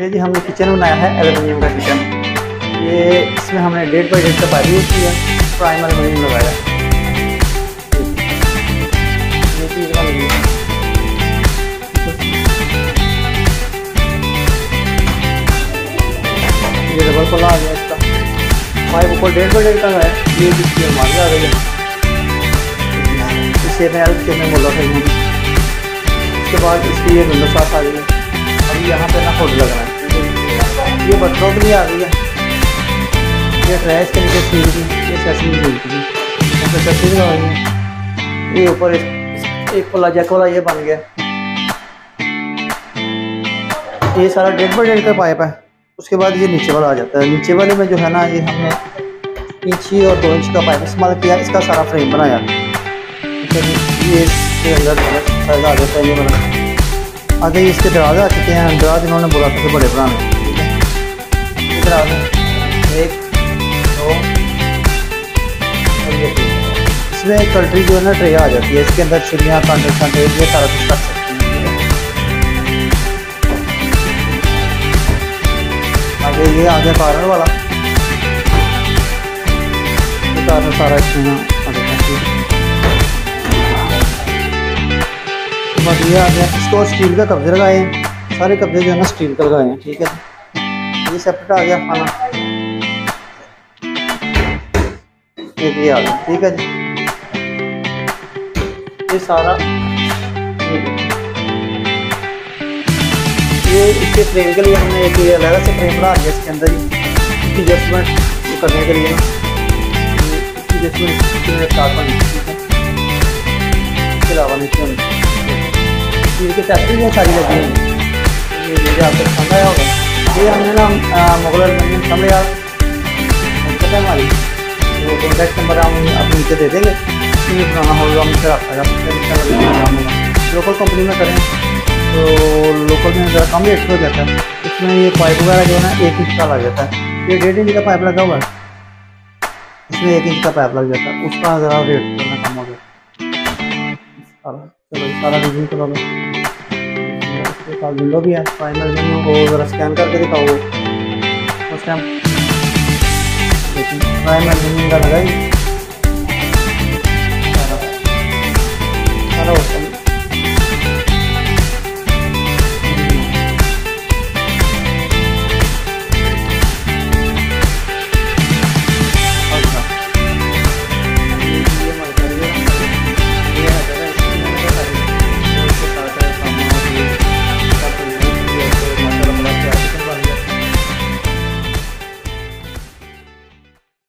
ये जी हमने किचन बनाया है एलुमिनियम का किचन। ये इसमें हमने डेढ़ बाई डेढ़ का यूज़ किया प्राइम एलुमिनियम लगाया। ये डबल आ गया इसका। पाइप ऊपर डेढ़ बाई डेढ़ का है, ये जिसकी हमारे आ है। मैं बोला था। उसके बाद इसकी ये नंबर साफ़ आ गई है। यहाँ पे ना फ़ोटो लग रहा। है ये बटरों के लिए आ गई है। ये ट्रैश के नीचे स्टील की ये सैसरी की थी। ऐसे सैसरी लगा गई है। ये ऊपर एक वाला जैक वाला ये बन गया। ये सारा डेढ़ बाई डेढ़ का पाइप है। उसके बाद ये नीचे वाला आ जाता है। नीचे वाले में जो है ना, ये हमने इंच और दो इंच का पाइप इस्तेमाल किया, इसका सारा फ्रेम बनाया। ये इसके अंदर आ जाता है ये बना। आगे इसके दरवाजे आ चुके हैं। दराज इन्होंने बोला था कि बड़े बनाने ठीक है। इधर आ गए एक, दो इसमें कल्ट्री जो है ना ट्रे आ जाती है। इसके अंदर छुरियाँ कांटे कांटे ये सारा कुछ कर सकते आगे ये आ गया कारण वाला कारण सारा इसमें। बस ये आ गया इसको स्टील का कब्जे लगाए हैं। सारे कब्जे जो है ना स्टील का लगाए हैं, ठीक है। ये सेपरेट आ गया खाना। एक ये आ गया, ठीक है जी। ये सारा, ये इसके फ्रेम के लिए हमने एक ये अलग से फ्रेम बना दिया इसके अंदर ही एडजस्टमेंट करने के लिए। एडजस्टमेंट इसके अलावा नीचे इनकी फैक्ट्री में सारी लगी है ये मुझे आपको पसंद आया होगा ये हमने ना मुगल पता है हमारी वो कॉन्टैक्ट नंबर हम आप नीचे दे देंगे इसमें बनाना होगा हमसे लोकल कंपनी में करें तो लोकल में ज़रा कम रेट हो जाता है इसमें ये पाइप वगैरह जो है ना एक इंच का लग जाता है ये डेढ़ इंच का पाइप लगा हुआ है इसमें एक इंच का पाइप लग जाता है उसका ज़रा रेट करना कम हो गया चलो सारा रिव्यू करो उसके साथ विंडो भी है फाइनल मेन्यू को ज़रा स्कैन करके दिखाओ उस टाइम फाइनल मेन्यू का लगा